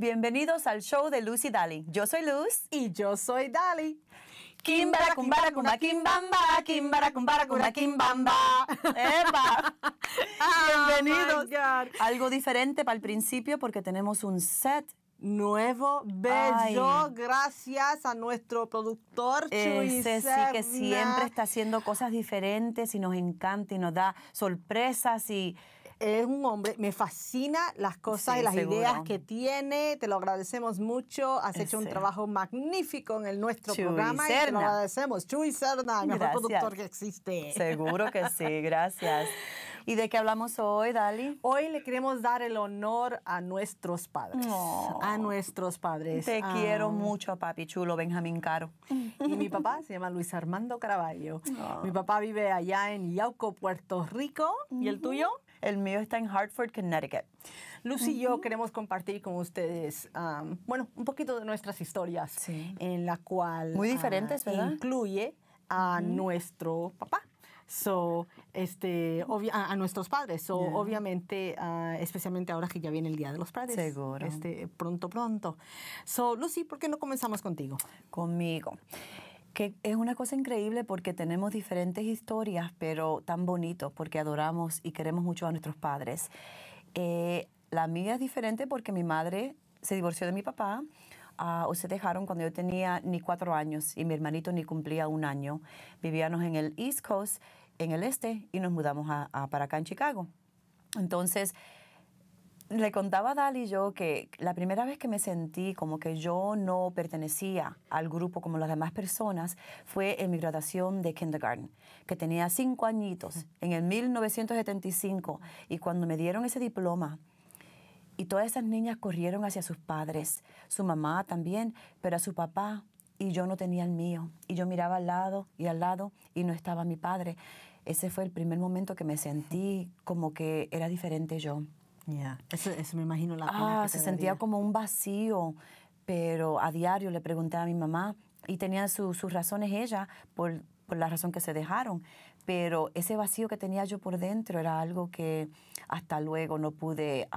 Bienvenidos al show de Luz y Dali. Yo soy Luz. Y yo soy Dali. Kimbara, kumbara, kuma, kimbamba. Kimbara, kumbara, kuma, kimbamba. ¡Epa! Bienvenidos. Oh God. Algo diferente para el principio porque tenemos un set Nuevo, bello, Ay. gracias a nuestro productor Chuy Ese sí que siempre está haciendo cosas diferentes y nos encanta y nos da sorpresas y Es un hombre, me fascina las cosas Sí, y las seguro. ideas que tiene, te lo agradecemos mucho, has hecho un trabajo magnífico en el nuestro Chuy programa y te lo Serna. agradecemos. Chuy Serna, el mejor productor que existe. seguro que sí, gracias. ¿Y de qué hablamos hoy, Dali? Hoy le queremos dar el honor a nuestros padres. Oh. A nuestros padres. Te Ah, quiero mucho, papi chulo, Benjamín Caro. Y mi papá se llama Luis Armando Caraballo. Ah. Mi papá vive allá en Yauco, Puerto Rico. ¿Y el tuyo? El mío está en Hartford, Connecticut. Lucy y yo queremos compartir con ustedes, um, bueno, un poquito de nuestras historias, Sí. en la cual Muy diferentes, ah, ¿verdad? incluye a nuestro papá. So, este, a, a nuestros padres. So, Yeah. obviamente, ah, especialmente ahora que ya viene el Día de los Padres. Seguro. Este, pronto, pronto. So, Lucy, ¿por qué no comenzamos contigo? conmigo. Que es una cosa increíble porque tenemos diferentes historias, pero tan bonitos porque adoramos y queremos mucho a nuestros padres. Eh, la mía es diferente porque mi madre se divorció de mi papá ah, o se dejaron cuando yo tenía ni cuatro años y mi hermanito ni cumplía un año. Vivíamos en el East Coast, en el este, y nos mudamos a, a- para acá en Chicago. Entonces, le contaba a Dali yo que la primera vez que me sentí como que yo no pertenecía al grupo como las demás personas fue en mi graduación de kindergarten, que tenía cinco añitos en el 1975 y cuando me dieron ese diploma y todas esas niñas corrieron hacia sus padres, su mamá también, pero a su papá y yo no tenía el mío y yo miraba al lado y al lado y no estaba mi padre. Ese fue el primer momento que me sentí como que era diferente yo. Eso, eso me imagino la pena Ah, que se sentía daría. como un vacío, pero a diario le pregunté a mi mamá y tenía su- sus razones ella por, por la razón que se dejaron, pero ese vacío que tenía yo por dentro era algo que hasta luego no pude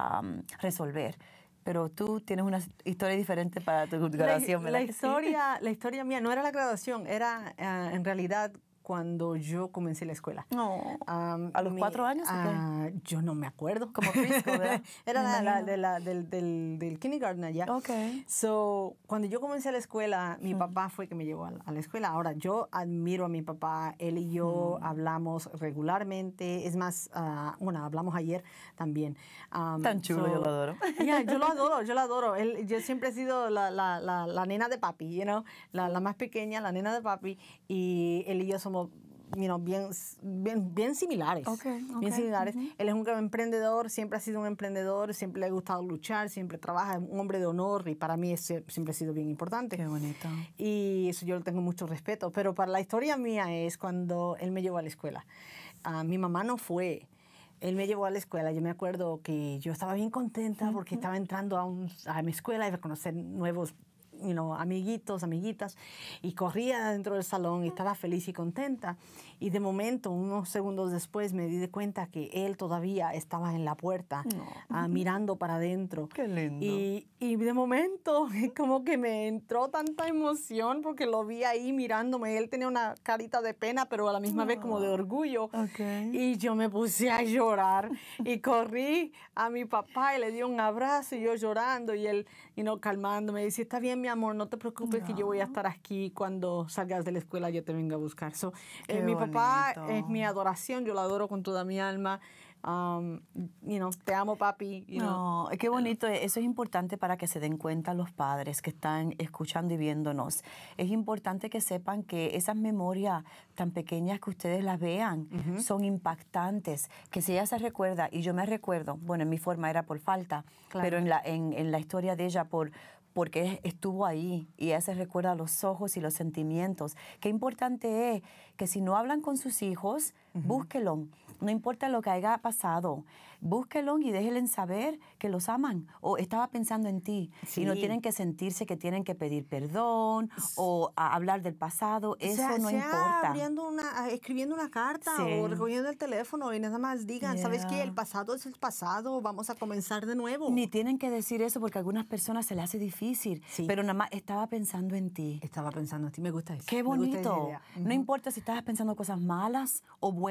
resolver. Pero tú tienes una historia diferente para tu graduación, la, ¿verdad la historia, la historia mía no era la graduación, era ah, en realidad cuando yo comencé la escuela. No. Am, ¿A los mi- cuatro años ah, yo no me acuerdo. Como preschool, ¿verdad? Era la, de la- del, del, del kindergarten allá. Ok. So, cuando yo comencé la escuela, mi papá fue que me llevó a la, a la escuela. Ahora, yo admiro a mi papá. Él y yo hablamos regularmente. Es más, ah, bueno, hablamos ayer también. Um, Tan chulo, yo lo adoro. Yeah, yo lo adoro, yo lo adoro. Él, yo siempre he sido la, la, la, la nena de papi, you know, la, la más pequeña, la nena de papi, y él y yo somos you know, bien, bien, bien similares. Ok, ok, Bien similares. Él es un gran emprendedor, siempre ha sido un emprendedor, siempre le ha gustado luchar, siempre trabaja, es un hombre de honor y para mí siempre ha sido bien importante. Qué bonito. Y eso yo le tengo mucho respeto. Pero para la historia mía es cuando él me llevó a la escuela. Ah, mi mamá no fue. Él me llevó a la escuela. Yo me acuerdo que yo estaba bien contenta porque estaba entrando a, un- a mi escuela y iba a conocer nuevos you know, amiguitos, amiguitas, y corría dentro del salón y estaba feliz y contenta. Y de momento, unos segundos después, me di de cuenta que él todavía estaba en la puerta, ah, mirando para adentro. Qué lindo. Y, y de momento, como que me entró tanta emoción porque lo vi ahí mirándome. Él tenía una carita de pena, pero a la misma vez como de orgullo. Ok. Y yo me puse a llorar y corrí a mi papá y le di un abrazo y yo llorando y él, y no calmándome. Dice, está bien, mi amor, no te preocupes que yo voy a estar aquí cuando salgas de la escuela, yo te vengo a buscar. So, eh, mi papá es mi adoración, yo lo adoro con toda mi alma. Um, you know, te amo, papi. you know. No, qué bonito. Eso es importante para que se den cuenta los padres que están escuchando y viéndonos. Es importante que sepan que esas memorias tan pequeñas que ustedes las vean son impactantes. Que si ella se recuerda, y yo me recuerdo, bueno, en mi forma era por falta, Claro. pero en la, en, en la historia de ella por porque estuvo ahí y ella se recuerda los ojos y los sentimientos. Qué importante es que si no hablan con sus hijos, búsquelo. No importa lo que haya pasado, búsquelo y déjenle saber que los aman o estaba pensando en ti. Y no tienen que sentirse que tienen que pedir perdón o a- hablar del pasado. Eso sea, no sea importa. abriendo una, ah, escribiendo una carta Sí. o recogiendo el teléfono y nada más digan, ¿sabes qué? El pasado es el pasado, vamos a comenzar de nuevo. Ni tienen que decir eso porque a algunas personas se les hace difícil. Sí. Pero nada más estaba pensando en ti. Estaba pensando en ti, me gusta eso. Qué gusta bonito. No importa si estabas pensando cosas malas o buenas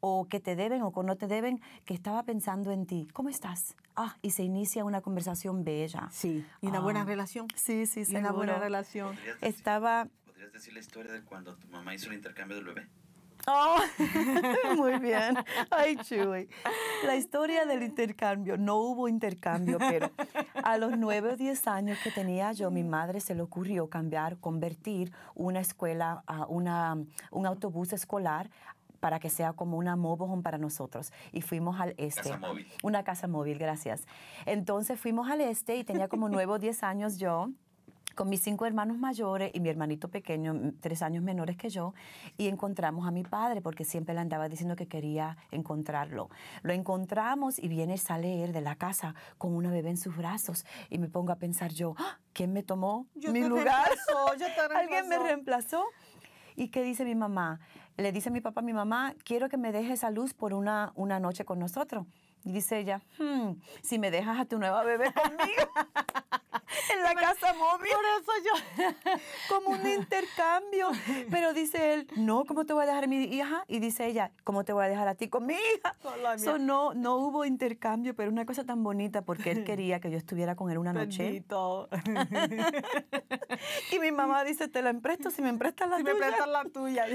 o que te deben o que no te deben, que estaba pensando en ti. ¿Cómo estás? Ah, y se inicia una conversación bella. Sí, y una Ah. buena relación. Sí, sí, Y una buena relación. ¿Podrías decir, Estaba... ¿Podrías decir la historia de cuando tu mamá hizo el intercambio del bebé? Oh, muy bien. Ay, Chuy. La historia del intercambio. No hubo intercambio, pero a los nueve o diez años que tenía yo, mi madre se le ocurrió cambiar, convertir una escuela a una, un autobús escolar para que sea como una mobile home para nosotros. Y fuimos al este. Casa móvil. Una casa móvil, gracias. Entonces fuimos al este y tenía como nueve o diez años yo con mis cinco hermanos mayores y mi hermanito pequeño, tres años menores que yo, y encontramos a mi padre porque siempre le andaba diciendo que quería encontrarlo. Lo encontramos y viene, sale él de la casa con una bebé en sus brazos y me pongo a pensar yo, "Ah, ¿quién me tomó Yo mi te lugar? reemplazó, yo te Alguien me reemplazó. ¿Y qué dice mi mamá? Le dice mi papá a mi mamá, quiero que me dejes a luz por una, una noche con nosotros. Y dice ella, "Hmm, si me dejas a tu nueva bebé conmigo en la casa móvil. Por eso yo... como un intercambio. Pero dice él, no, ¿cómo te voy a dejar a mi hija? Y dice ella, ¿cómo te voy a dejar a ti con mi hija? Con la mía. So, no, no hubo intercambio, pero una cosa tan bonita porque él quería que yo estuviera con él una noche. Y mi mamá dice, te la empresto si me emprestas la si me tuya. prestas la tuya.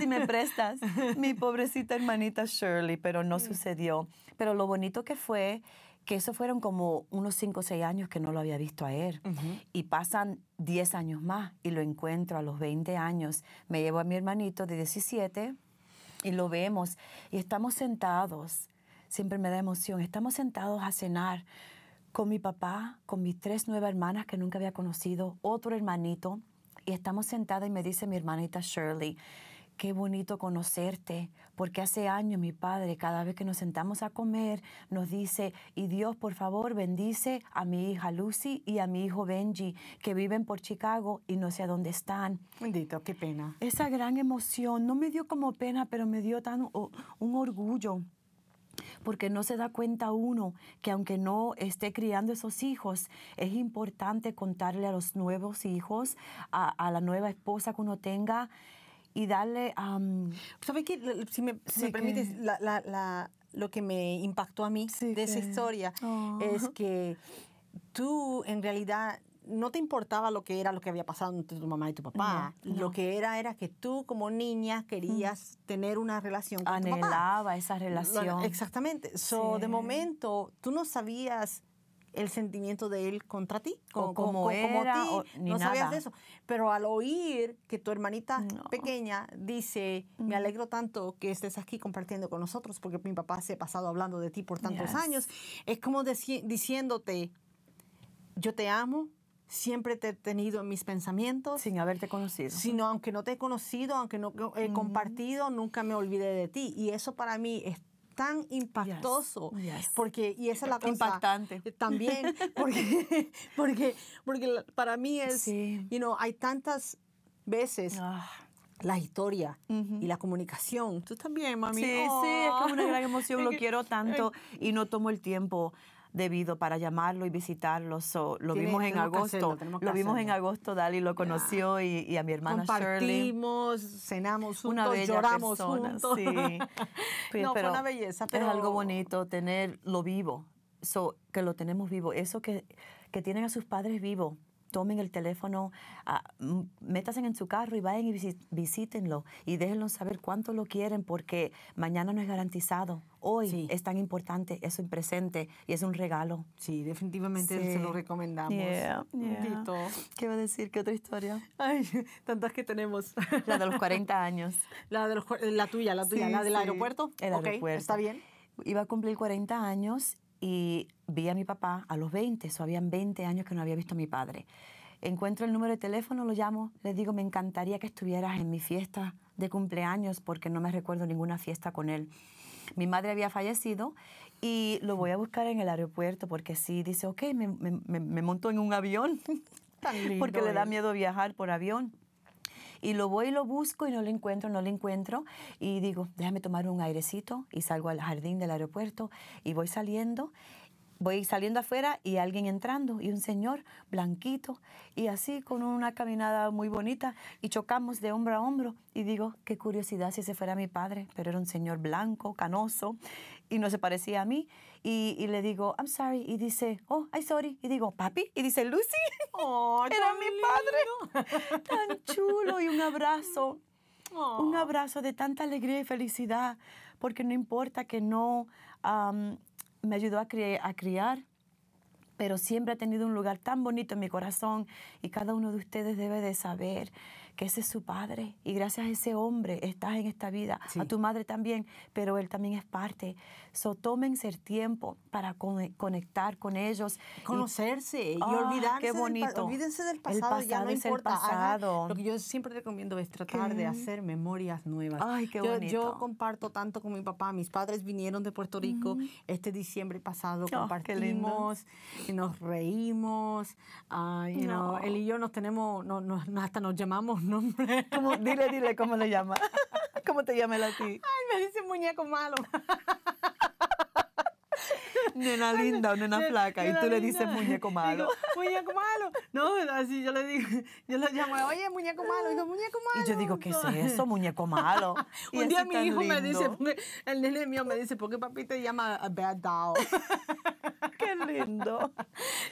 si me prestas. Mi pobrecita hermanita Shirley, pero no sucedió. Pero lo bonito que fue que eso fueron como unos 5 o 6 años que no lo había visto a él. Y pasan 10 años más y lo encuentro a los 20 años. Me llevo a mi hermanito de 17 y lo vemos y estamos sentados. Siempre me da emoción. Estamos sentados a cenar con mi papá, con mis tres nuevas hermanas que nunca había conocido, otro hermanito, y estamos sentadas y me dice mi hermanita Shirley, qué bonito conocerte, porque hace años mi padre, cada vez que nos sentamos a comer, nos dice, y Dios, por favor, bendice a mi hija Lucy y a mi hijo Benji, que viven por Chicago y no sé a dónde están. Bendito, qué pena. Esa gran emoción no me dio como pena, pero me dio tan un orgullo porque no se da cuenta uno que aunque no esté criando esos hijos, es importante contarle a los nuevos hijos, a, a la nueva esposa que uno tenga y darle... am, ¿Sabes qué? Si me, si me permites, la, la- la- lo que me impactó a mí Sí, de esa que- historia Oh. es que tú en realidad no te importaba lo que era lo que había pasado entre tu mamá y tu papá. No, Lo que era era que tú como niña querías tener una relación con tu papá. anhelaba esa relación. Exactamente. So, de Sí. momento, tú no sabías el sentimiento de él contra ti, O cómo era, o- ni no sabías nada. de eso. Pero al oír que tu hermanita No. pequeña dice, me alegro tanto que estés aquí compartiendo con nosotros, porque mi papá se ha pasado hablando de ti por tantos Yes. años, es como diciéndote, yo te amo, siempre te he tenido en mis pensamientos, sin haberte conocido. sino aunque no te he conocido, aunque no he compartido, nunca me olvidé de ti. Y eso para mí es tan impactoso, yes. porque, y esa es la cosa. Impactante. También, porque, porque, porque para mí es, Sí. you know, hay tantas veces Ah, la historia y la comunicación. Tú también, mami. Sí, sí, es como una gran emoción, lo quiero tanto y no tomo el tiempo debido para llamarlo y visitarlo. So, lo Tiene- vimos en agosto, hacerlo, lo vimos en agosto, Dali lo conoció y, y a mi hermana Shirley. Compartimos, cenamos juntos, Una lloramos persona, juntos. sí. No, fue una belleza. Pero... Es algo bonito tenerlo vivo, so, que lo tenemos vivo. Eso que, que tienen a sus padres vivos. Tomen el teléfono, m- métanse en su carro y vayan y visítenlo y déjenlo saber cuánto lo quieren porque mañana no es garantizado. Hoy Sí. es tan importante, es un presente y es un regalo. Sí, definitivamente Sí. se lo recomendamos. Yeah, yeah. ¿Qué va a decir? ¿Qué otra historia? Ay, tantas que tenemos. La de los 40 años. La, de los la tuya, la tuya, Sí, la del aeropuerto. El Ok, aeropuerto. Está bien. Iba a cumplir 40 años y vi a mi papá a los 20, eso habían 20 años que no había visto a mi padre. encuentro el número de teléfono, lo llamo, le digo, me encantaría que estuvieras en mi fiesta de cumpleaños porque no me recuerdo ninguna fiesta con él. Mi madre había fallecido y lo voy a buscar en el aeropuerto porque sí, dice, ok, me, me, me- me monto en un avión Tan lindo porque le da miedo viajar por avión. Y lo voy y lo busco y no lo encuentro, no lo encuentro. Y digo, déjame tomar un airecito y salgo al jardín del aeropuerto y voy saliendo. Voy saliendo afuera y alguien entrando y un señor blanquito y así con una caminada muy bonita y chocamos de hombro a hombro y digo, qué curiosidad si ese fuera mi padre, pero era un señor blanco, canoso y no se parecía a mí y, y le digo, I'm sorry y dice, oh, I'm sorry y digo, papi y dice, Lucy. Oh, Era mi padre. Tan chulo y un abrazo. Oh. Un abrazo de tanta alegría y felicidad. Porque no importa que no am, me ayudó a, cri- criar, pero siempre ha tenido un lugar tan bonito en mi corazón y cada uno de ustedes debe de saber que ese es su padre y gracias a ese hombre estás en esta vida, Sí. a tu madre también, pero él también es parte. So, tómense el tiempo para con- conectar con ellos. y- conocerse y Ah, olvidarse qué del bonito. olvídense del El pasado, ya no pasado es el importa. hagan- pasado. lo que yo siempre recomiendo es tratar ¿Qué? de hacer memorias nuevas. Ay, qué yo, yo bonito. comparto tanto con mi papá. Mis padres vinieron de Puerto Rico este diciembre pasado. Oh, compartimos y nos reímos. ah, you know, No. él y yo nos tenemos, no- no- hasta nos llamamos nombres. ¿Cómo? Dile, dile cómo le llama. ¿Cómo te llama él a ti? Ay, me dice muñeco malo. Nena linda o nena Nena- flaca. Y tú le linda. dices muñeco malo. Digo, muñeco malo. No, así yo le digo, yo le llamo, oye, muñeco malo. Digo, muñeco malo. Y yo digo, ¿qué es eso, muñeco malo? Y Un día mi hijo me dice, el nene mío me dice, ¿por qué papi te llama a bad doll? Qué lindo.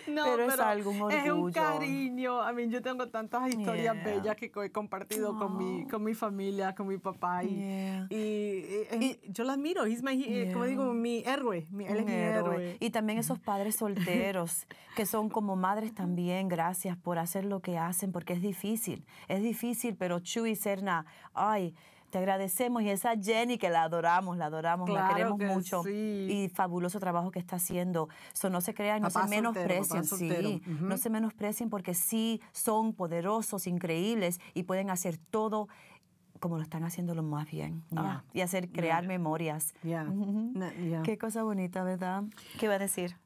No, Pero es algo, un Es un orgullo. cariño. A mí yo tengo tantas historias Yeah. bellas que he compartido con, mi, con mi familia, con mi papá. Y, Yeah. y, y- y yo lo admiro. He's my, eh, como digo, mi héroe. Mi, él es mi héroe. héroe. Y también esos padres solteros, que son como madres también, gracias por hacer lo que hacen, porque es difícil, es difícil, pero Chu y Serna, ay, te agradecemos. Y esa Jenny que la adoramos, la adoramos, la Claro queremos que mucho. sí. Y fabuloso trabajo que está haciendo. So, no se crean, no Papá se soltero, menosprecien, sí, Ujú. no se menosprecien porque sí son poderosos, increíbles y pueden hacer todo como lo están haciendo lo más bien. Ah, y hacer, crear memorias. Yeah. Na- yeah. Qué cosa bonita, ¿verdad? ¿Qué va a decir?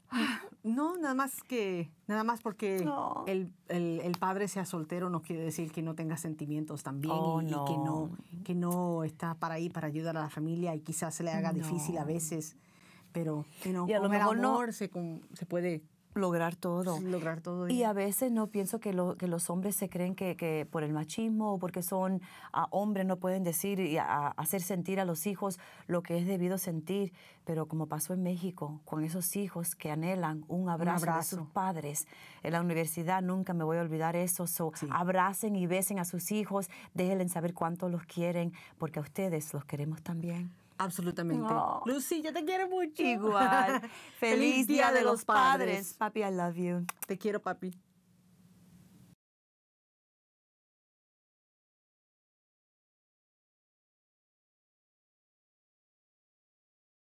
No, nada más que, nada más porque No. el, el- el padre sea soltero no quiere decir que no tenga sentimientos también Oh, y, y que no. que no está para ahí para ayudar a la familia y quizás se le haga difícil a veces, pero you know, Y a lo mejor amor se puede Lograr todo. lograr todo. Y a veces no pienso que, lo- que los hombres se creen que, que por el machismo o porque son ah, hombres no pueden decir y a- hacer sentir a los hijos lo que es debido sentir. Pero como pasó en México, con esos hijos que anhelan un abrazo, de abrazo. sus padres. En la universidad nunca me voy a olvidar eso. So, Sí. Abracen y besen a sus hijos, déjenles saber cuánto los quieren, porque a ustedes los queremos también. Absolutamente. Lucy, yo te quiero mucho. Igual. Feliz Día de los Padres. Papi, I love you. Te quiero, papi.